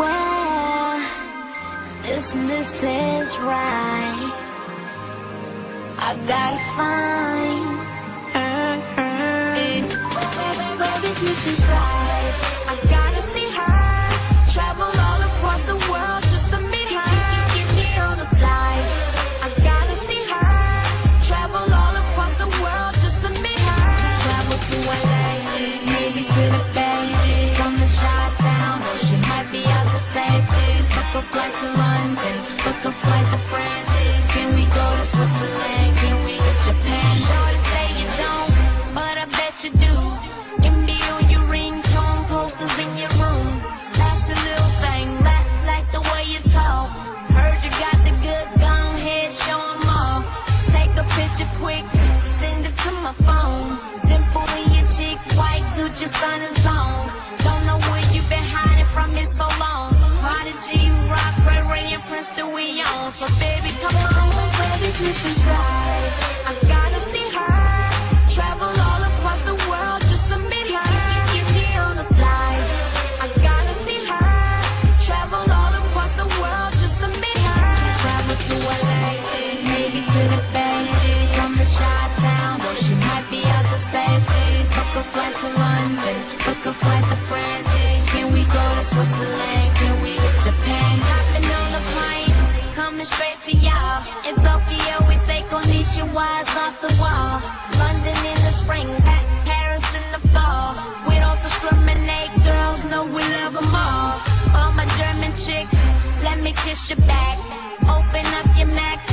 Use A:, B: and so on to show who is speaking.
A: swear this Mrs. Right. I gotta find her, where, where this Mrs. Right. A flight to London, book a flight to France. Can we go to Switzerland? Can we to Japan? Shorty say you don't, but I bet you do. And be on your ringtone posters in your room. That's a little thing, like, like the way you talk. Heard you got the goods, go ahead, show 'em off. Take a picture quick, send it to my phone. Dimple in your cheek, white Gucci sun is So baby, come on, where business is right. I gotta see her. Travel all across the world just to meet her. Get me on a flight. I gotta see her. Travel all across the world just to meet her. Travel to LA, maybe to the Bay. From the Chi-Town, or she might be out the States. Book a flight to London, book a flight to France. Can we go to Switzerland? vision wise off the wall. London in the spring, Paris in the fall. We don't discriminate, girls know we love them all. All my German chicks, let me kiss your back. Open up your Mac.